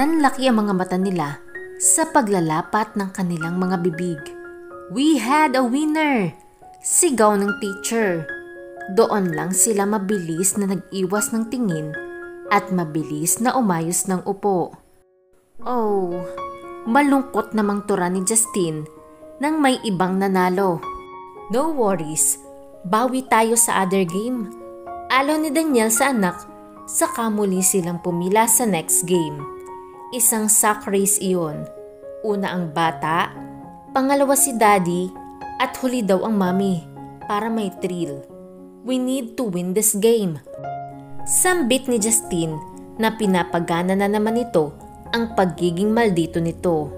Nanlaki ang mga mata nila sa paglalapat ng kanilang mga bibig. We had a winner! Sigaw ng teacher. Doon lang sila mabilis na nag-iwas ng tingin at mabilis na umayos ng upo. Oh, malungkot namang tura ni Justin nang may ibang nanalo. No worries, bawi tayo sa other game. Alo ni Daniel sa anak, saka muli silang pumila sa next game. Isang sack race iyon. Una ang bata, pangalawa si daddy, at huli daw ang mami para may thrill. We need to win this game. Sambit ni Justin na pinapagana na naman ito ang pagiging maldito nito.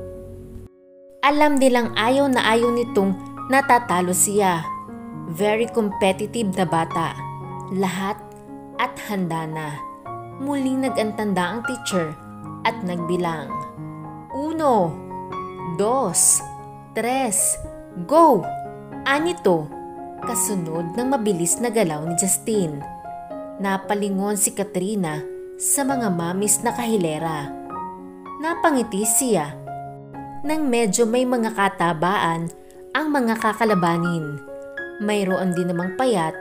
Alam nilang ayaw na ayaw nitong natatalo siya. Very competitive na bata. Lahat at handa na. Muling nagantanda ang teacher at nagbilang. Uno, dos, tres, go! Anito, kasunod ng mabilis na galaw ni Justin. Napalingon si Katrina sa mga mamis na kahilera. Napangiti siya nang medyo may mga katabaan ang mga kakalabanin. Mayroon din namang payat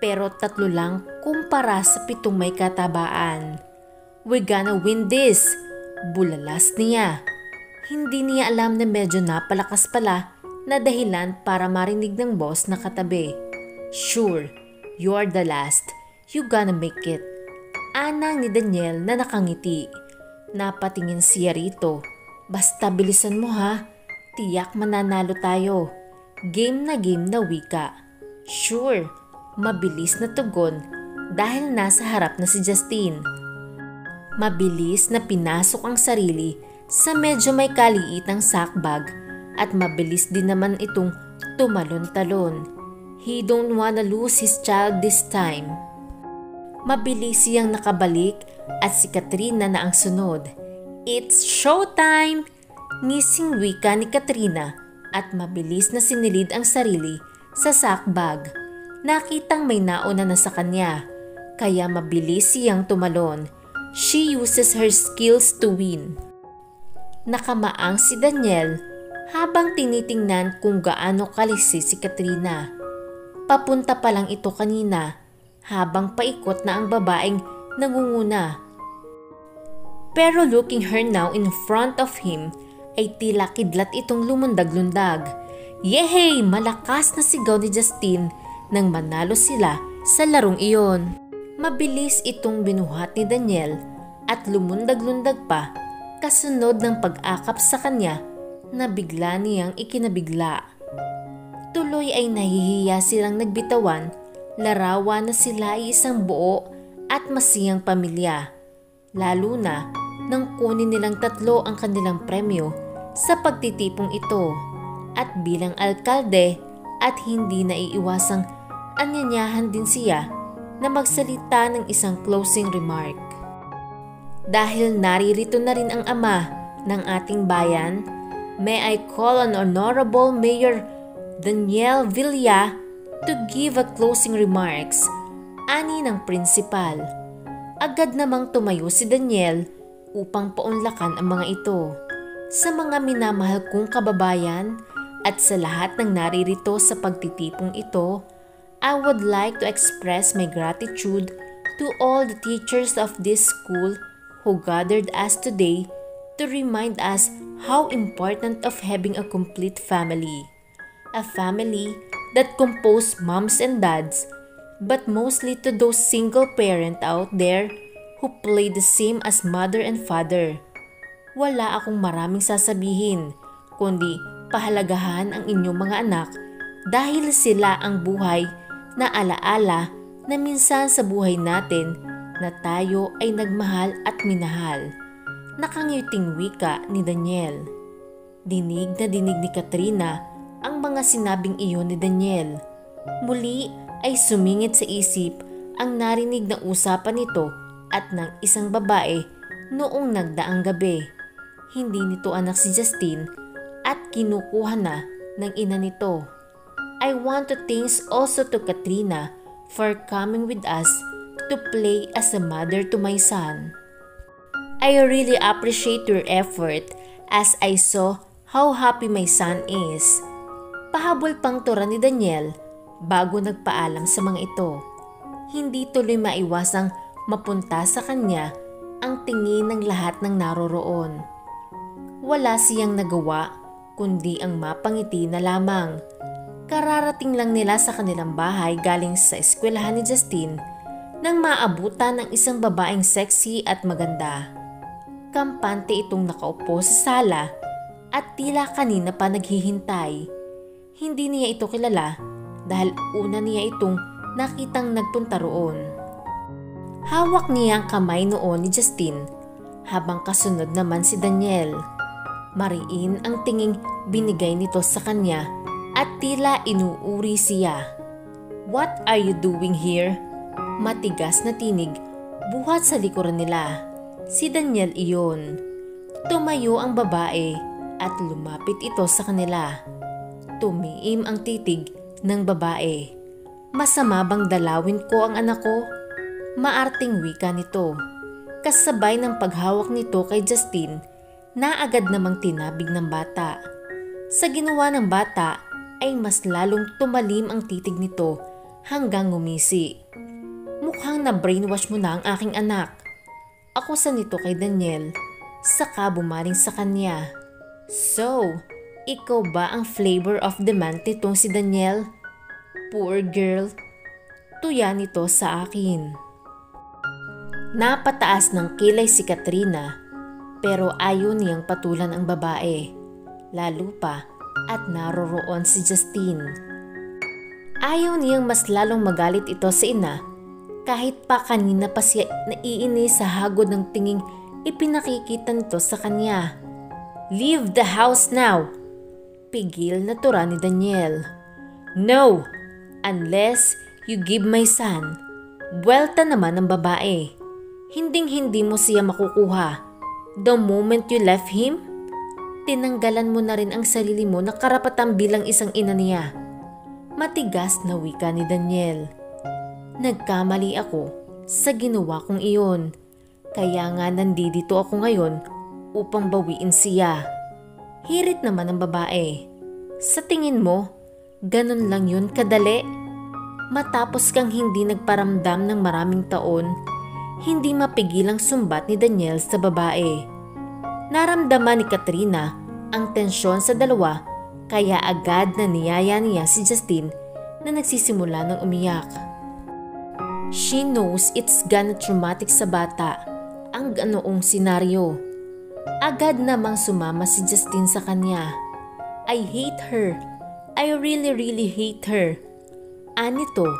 pero tatlo lang kumpara sa pitong may katabaan. We gonna win this! Bulalas niya. Hindi niya alam na medyo napalakas pala na dahilan para marinig ng boss na katabi. Sure, you're the last. You gonna make it. Anang ni Daniel na nakangiti. Napatingin siya rito. Basta bilisan mo ha. Tiyak mananalo tayo. Game na game na wika. Sure, mabilis na tugon dahil nasa harap na si Justin. Mabilis na pinasok ang sarili sa medyo may kaliitang sackbag at mabilis din naman itong tumalon-talon. He don't wanna lose his child this time. Mabilis siyang nakabalik at si Katrina na ang sunod. It's showtime! Ngising wika ni Katrina at mabilis na sinilid ang sarili sa sackbag. Nakitang may nauna na sa kanya, kaya mabilis siyang tumalon. She uses her skills to win. Nakamaang si Daniel habang tinitingnan kung gaano kalisi si Katrina. Papunta pa lang ito kanina habang paikot na ang babaeng nangunguna. Pero looking her now in front of him ay tila kidlat itong lumundag-lundag. Yehey! Malakas na sigaw ni Justin nang manalo sila sa larong iyon. Mabilis itong binuhat ni Daniel at lumundag-lundag pa kasunod ng pag-akap sa kanya na bigla niyang ikinabigla. Tuloy ay nahihiya silang nagbitawan, larawan na sila ay isang buo at masiyang pamilya. Lalo na nang kunin nilang tatlo ang kanilang premyo sa pagtitipong ito. At bilang alkalde at hindi naiiwasang anyanyahan din siya na magsalita ng isang closing remark. Dahil naririto na rin ang ama ng ating bayan, may I call on Honorable Mayor Daniel Villa to give a closing remarks, ani ng prinsipal. Agad namang tumayo si Daniel upang paunlakan ang mga ito. Sa mga minamahal kong kababayan at sa lahat ng naririto sa pagtitipong ito, I would like to express my gratitude to all the teachers of this school who gathered us today to remind us how important of having a complete family. A family that composed moms and dads, but mostly to those single parent out there who play the same as mother and father. Wala akong maraming sasabihin, kundi pahalagahan ang inyong mga anak dahil sila ang buhay na alaala na minsan sa buhay natin na tayo ay nagmahal at minahal nakangiting wika ni Daniel. Dinig na dinig ni Katrina ang mga sinabing iyon ni Daniel. Muli ay sumingit sa isip ang narinig na usapan nito at ng isang babae noong nagdaang gabi. Hindi nito anak si Justin at kinukuha na ng ina nito. I want to thanks also to Katrina for coming with us to play as a mother to my son. I really appreciate your effort as I saw how happy my son is. Pahabol pang tura ni Daniel bago nagpaalam sa mga ito. Hindi tuloy maiwasang mapunta sa kanya ang tingin ng lahat ng naroroon. Wala siyang nagawa kundi ang mapangiti na lamang. Kararating lang nila sa kanilang bahay galing sa eskwelahan ni Justine nang maabutan ng isang babaeng sexy at maganda. Kampante itong nakaupo sa sala at tila kanina pa naghihintay. Hindi niya ito kilala dahil una niya itong nakitang nagpunta roon. Hawak niya ang kamay noon ni Justine habang kasunod naman si Daniel. Mariin ang tinging binigay nito sa kanya at tila inuuri siya. What are you doing here? Matigas na tinig buhat sa likuran nila. Si Daniel iyon. Tumayo ang babae at lumapit ito sa kanila. Tumiim ang titig ng babae. Masama bang dalawin ko ang anak ko? Maarting wika nito. Kasabay ng paghawak nito kay Justine na agad namang tinabig ng bata. Sa ginawa ng bata ay mas lalong tumalim ang titig nito hanggang ngumisi. Mukhang na-brainwash mo na ang aking anak. Ako sa nito kay Daniel, saka bumaling sa kanya. So, ikaw ba ang flavor of the month nitong si Daniel? Poor girl, tuya nito sa akin. Napataas ng kilay si Katrina pero ayaw niyang patulan ang babae, lalo pa at naroroon si Justine. Ayaw niyang mas lalong magalit ito sa ina kahit pa kanina pa siya naiinis sa hagod ng tinging ipinakikita nito sa kanya. Leave the house now! Pigil na tura ni Daniel. No! Unless you give my son. Buwelta naman ng babae. Hinding hindi mo siya makukuha The moment you left him, tinanggalan mo na rin ang sarili mo na karapatang bilang isang ina niya. Matigas na wika ni Daniel. Nagkamali ako sa ginawa kong iyon. Kaya nga nandito ako ngayon upang bawiin siya. Hirit naman ang babae. Sa tingin mo, ganun lang yun kadali? Matapos kang hindi nagparamdam ng maraming taon, hindi mapigilang sumbat ni Daniel sa babae. Naramdaman ni Katrina ang tensyon sa dalawa kaya agad na niyaya niya si Justine na nagsisimula ng umiyak. She knows it's gonna traumatic sa bata ang ganoong senaryo. Agad namang sumama si Justine sa kanya. I hate her. I really really hate her. Anito,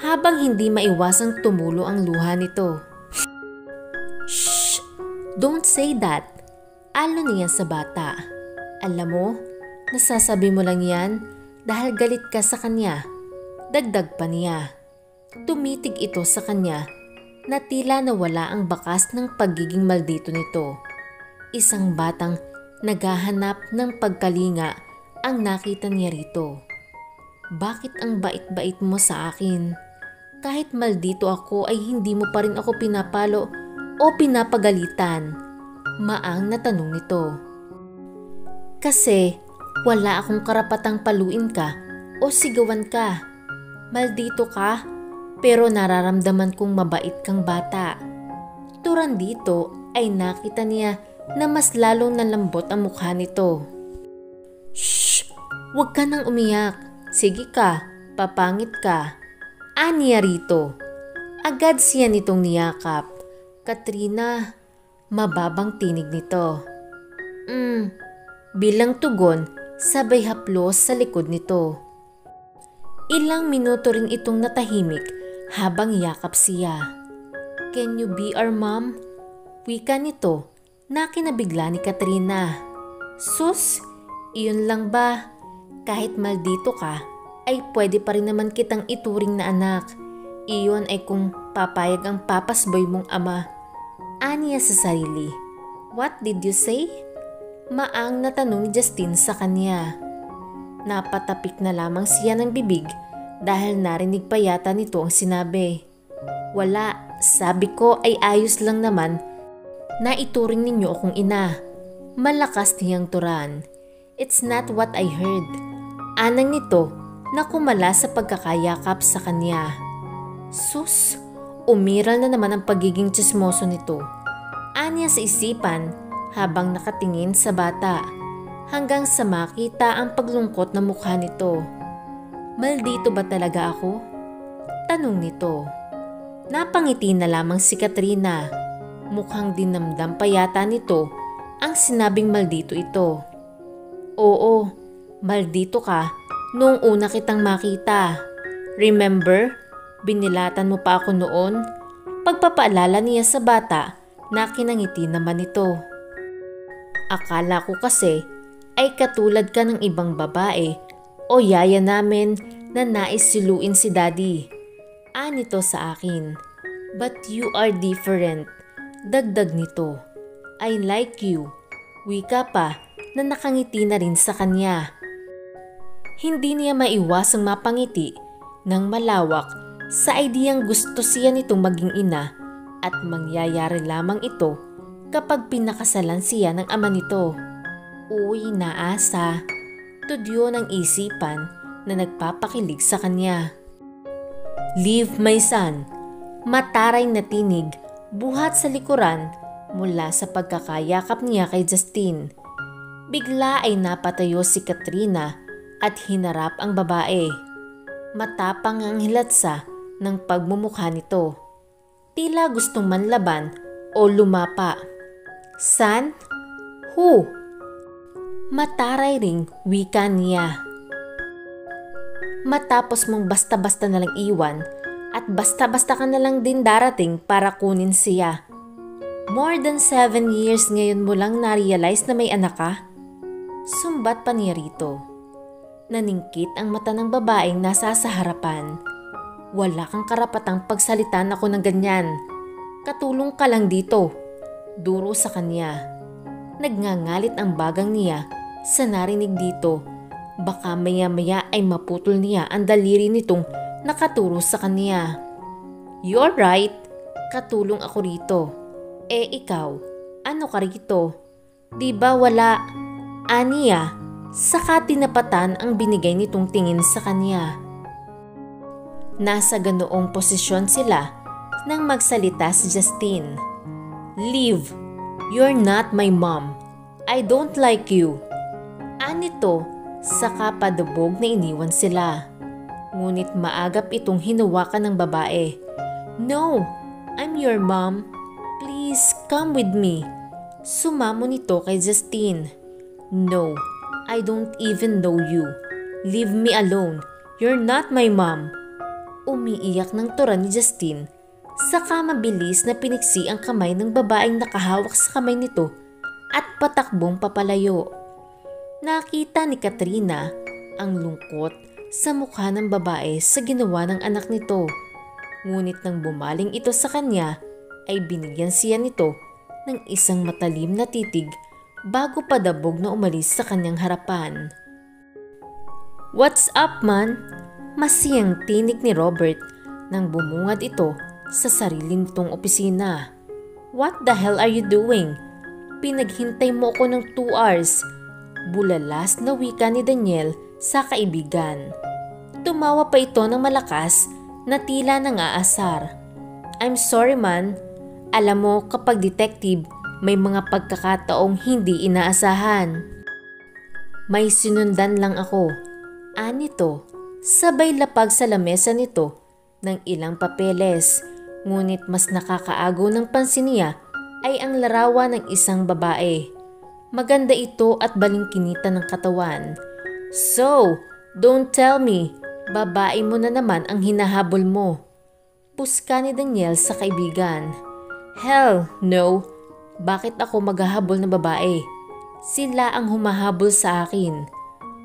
habang hindi maiwasang tumulo ang luha nito. Shh! Don't say that. Alo niya sa bata. Alam mo, nasasabi mo lang yan dahil galit ka sa kanya. Dagdag pa niya. Tumitig ito sa kanya na tila nawala ang bakas ng pagiging maldito nito. Isang batang naghahanap ng pagkalinga ang nakita niya rito. Bakit ang bait-bait mo sa akin? Kahit maldito ako ay hindi mo pa rin ako pinapalo o pinapagalitan. Maang na tanong nito. Kasi wala akong karapatang paluin ka o sigawan ka. Maldito ka pero nararamdaman kong mabait kang bata. Turan dito ay nakita niya na mas lalong nalambot ang mukha nito. Shh! Huwag ka nang umiyak. Sige ka, papangit ka. Aniya rito. Agad siya nitong niyakap. Katrina, mababang tinig nito. Hmm, bilang tugon, sabay haplos sa likod nito. Ilang minuto rin itong natahimik habang yakap siya. Can you be our mom? Wika nito na kinabigla ni Katrina. Sus, iyon lang ba? kahit maldito ka, ay pwede pa rin naman kitang ituring na anak. Iyon ay kung papayag ang papasboy mong ama. Aniya sa sarili. What did you say? Maang na tanong ni Justine sa kanya. Napatapik na lamang siya ng bibig dahil narinig pa yata nito ang sinabi. Wala, sabi ko ay ayos lang naman. Naituring ninyo akong ina. Malakas niyang turan. It's not what I heard. Anang nito na kumala sa pagkakayakap sa kanya. Sus, umiral na naman ang pagiging chismoso nito. Anya sa isipan habang nakatingin sa bata hanggang sa makita ang paglungkot na mukha nito. Maldito ba talaga ako? Tanong nito. Napangiti na lamang si Katrina. Mukhang dinamdam pa yata nito ang sinabing maldito ito. Oo, maldito ka noong una kitang makita. Remember, binilatan mo pa ako noon? Pagpapaalala niya sa bata na kinangiti naman ito. Akala ko kasi ay katulad ka ng ibang babae o yaya namin na nais siluin si daddy anito sa akin. But you are different. Dagdag nito. I like you. Wika pa na nakangiti na rin sa kanya. Hindi niya maiwasang mapangiti ng malawak sa ideyang gusto siya nitong maging ina at mangyayari lamang ito kapag pinakasalan siya ng ama nito. Uy, naasa. Tudyo ng isipan na nagpapakilig sa kanya. Leave my son. Mataray na tinig, buhat sa likuran mula sa pagkakayakap niya kay Justin. Bigla ay napatayo si Katrina at hinarap ang babae. Matapang ang hilatsa ng pagmumukha nito. Tila gustong manlaban o lumapa. San? Who? Mataray ring wika niya matapos mong basta-basta na lang iwan at basta-basta ka na lang din darating para kunin siya. More than 7 years ngayon mo lang na-realize na may anak ka? Sumbat pa niya rito. Naningkit ang mata ng babaeng nasa sa harapan. Wala kang karapatang pagsalitan ako ng ganyan. Katulong ka lang dito. Duro sa kanya. Nagngangalit ang bagang niya sa narinig dito Baka maya-maya ay maputol niya ang daliri nitong nakaturo sa kanya. You're right. Katulong ako rito. Eh ikaw, ano ka rito? Di ba wala? Aniya, saka tinapatan ang binigay nitong tingin sa kanya. Nasa ganoong posisyon sila nang magsalita si Justine. Leave. You're not my mom. I don't like you. Anito, Saka padubog na iniwan sila. Ngunit maagap itong hinawakan ng babae. No, I'm your mom. Please come with me. Sumamo nito kay Justine. No, I don't even know you. Leave me alone. You're not my mom. Umiiyak ng tura ni Justine. Saka mabilis na piniksi ang kamay ng babaeng nakahawak sa kamay nito at patakbong papalayo. Nakita ni Katrina ang lungkot sa mukha ng babae sa ginawa ng anak nito. Ngunit nang bumaling ito sa kanya ay binigyan siya nito ng isang matalim na titig bago padabog na umalis sa kanyang harapan. What's up man? Masiyang tinig ni Robert nang bumungad ito sa sarili nitong opisina. What the hell are you doing? Pinaghintay mo ako ng 2 hours Bulalas na wika ni Daniel sa kaibigan. Tumawa pa ito ng malakas na tila nang aasar. I'm sorry man. Alam mo kapag detective, may mga pagkakataong hindi inaasahan. May sinundan lang ako. Anito, sabay lapag sa lamesa nito ng ilang papeles. Ngunit mas nakakaagaw ng pansin niya ay ang larawan ng isang babae. Maganda ito at balingkinita ng katawan. So, don't tell me, babae mo na naman ang hinahabol mo. Puska ni Daniel sa kaibigan. Hell, no. Bakit ako maghahabol na babae? Sila ang humahabol sa akin.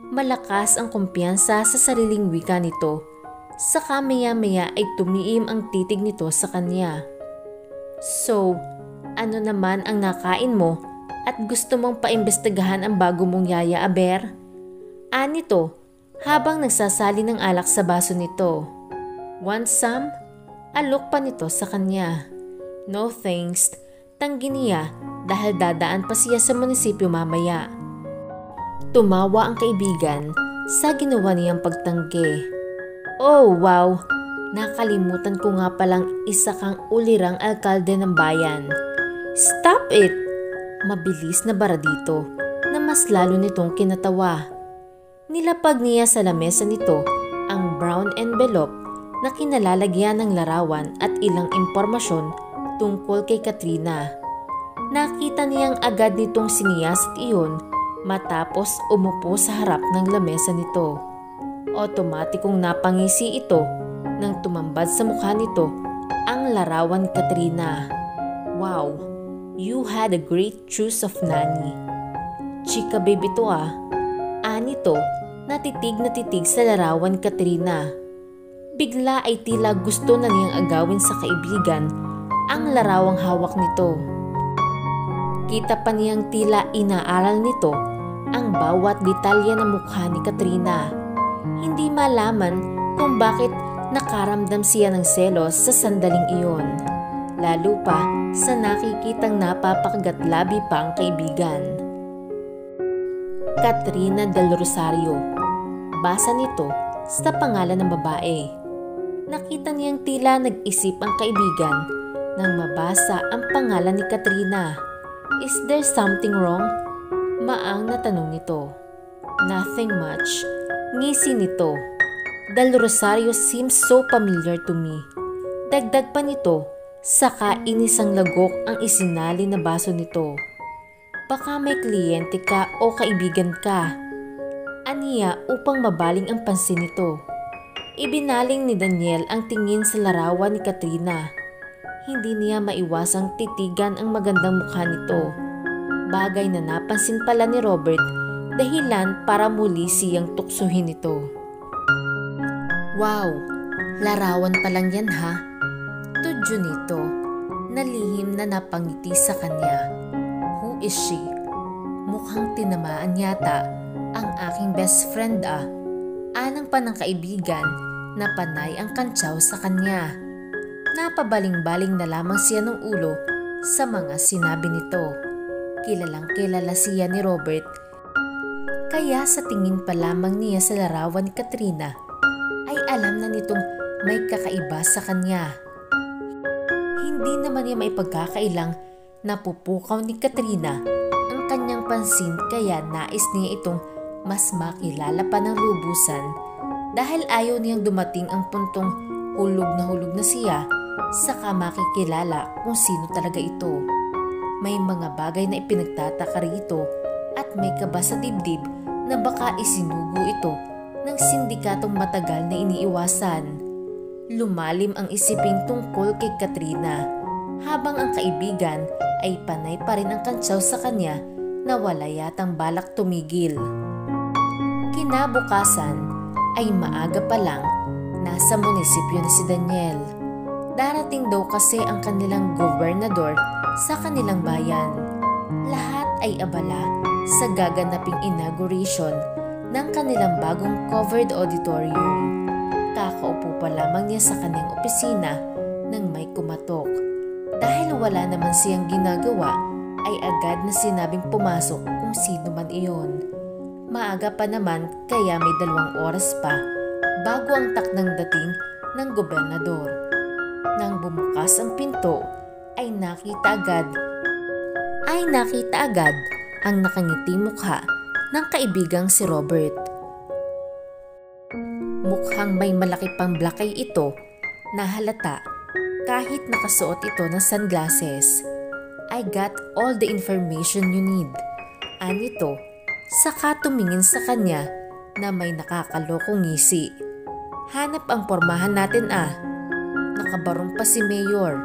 Malakas ang kumpiyansa sa sariling wika nito. Saka maya-maya ay tumiim ang titig nito sa kanya. So, ano naman ang nakain mo at gusto mong paimbestigahan ang bago mong yaya aber? Anito, habang nagsasali ng alak sa baso nito. Want some? Alok pa nito sa kanya. No thanks, tanggi niya dahil dadaan pa siya sa munisipyo mamaya. Tumawa ang kaibigan sa ginawa niyang pagtanggi. Oh wow! Nakalimutan ko nga palang isa kang ulirang alkalde ng bayan. Stop it! Mabilis na bara dito na mas lalo nitong kinatawa. Nilapag niya sa lamesa nito ang brown envelope na kinalalagyan ng larawan at ilang impormasyon tungkol kay Katrina. Nakita niyang agad nitong siniyas iyon matapos umupo sa harap ng lamesa nito. Otomatikong napangisi ito nang tumambad sa mukha nito ang larawan Katrina. Wow, you had a great choice of nanny. Chika baby to ah. Ani to, natitig na titig sa larawan Katrina. Bigla ay tila gusto na niyang agawin sa kaibigan ang larawang hawak nito. Kita pa niyang tila inaaral nito ang bawat detalye ng mukha ni Katrina. Hindi malaman kung bakit nakaramdam siya ng selos sa sandaling iyon. Lalo pa sa nakikitang napapakagat labi pa ang kaibigan. Katrina del Rosario. Basa nito sa pangalan ng babae. Nakita niyang tila nag-isip ang kaibigan nang mabasa ang pangalan ni Katrina. Is there something wrong? Maang na tanong nito. Nothing much. Ngisi nito. Del Rosario seems so familiar to me. Dagdag pa nito, saka inisang lagok ang isinali na baso nito. Baka may kliyente ka o kaibigan ka. Aniya upang mabaling ang pansin nito. Ibinaling ni Daniel ang tingin sa larawan ni Katrina hindi niya maiwasang titigan ang magandang mukha nito. Bagay na napansin pala ni Robert dahilan para muli siyang tuksuhin ito. Wow, larawan pa lang yan ha. Tudyo nito, nalihim na napangiti sa kanya. Who is she? Mukhang tinamaan yata ang aking best friend ah. Anang pa ng kaibigan na panay ang kantsaw sa kanya. Napabaling-baling na lamang siya ng ulo sa mga sinabi nito. Kilalang kilala siya ni Robert. Kaya sa tingin pa lamang niya sa larawan ni Katrina, ay alam na nitong may kakaiba sa kanya. Hindi naman niya may pagkakailang napupukaw ni Katrina ang kanyang pansin kaya nais niya itong mas makilala pa ng lubusan dahil ayaw niyang dumating ang puntong hulog na hulog na siya saka makikilala kung sino talaga ito. May mga bagay na ipinagtataka rito at may kaba sa dibdib na baka isinugo ito ng sindikatong matagal na iniiwasan. Lumalim ang isipin tungkol kay Katrina habang ang kaibigan ay panay pa rin ang kantsaw sa kanya na wala yatang balak tumigil. Kinabukasan ay maaga pa lang nasa munisipyo na si Daniel. Darating daw kasi ang kanilang gobernador sa kanilang bayan. Lahat ay abala sa gaganaping inauguration ng kanilang bagong covered auditorium. Kakaupo pa lamang niya sa kanyang opisina nang may kumatok. Dahil wala naman siyang ginagawa, ay agad na sinabing pumasok kung sino man iyon. Maaga pa naman kaya may dalawang oras pa bago ang taknang dating ng gobernador. Nang bumukas ang pinto, ay nakita agad ay nakita agad ang nakangiti mukha ng kaibigang si Robert. Mukhang may malaki pang black eye ito na halata kahit nakasuot ito ng sunglasses. I got all the information you need. Anito, saka tumingin sa kanya na may nakakalokong ngisi. Hanap ang pormahan natin ah nakabarong pa si Mayor.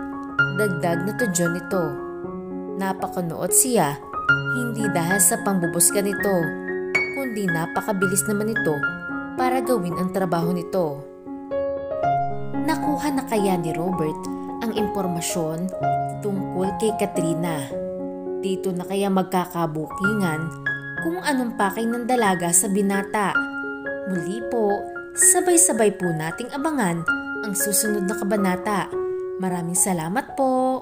Dagdag na tudyo nito. Napakanuot siya, hindi dahil sa pambubusga nito, kundi napakabilis naman ito para gawin ang trabaho nito. Nakuha na kaya ni Robert ang impormasyon tungkol kay Katrina. Dito na kaya magkakabukingan kung anong pakay ng dalaga sa binata. Muli po, sabay-sabay po nating abangan ang susunod na kabanata. Maraming salamat po!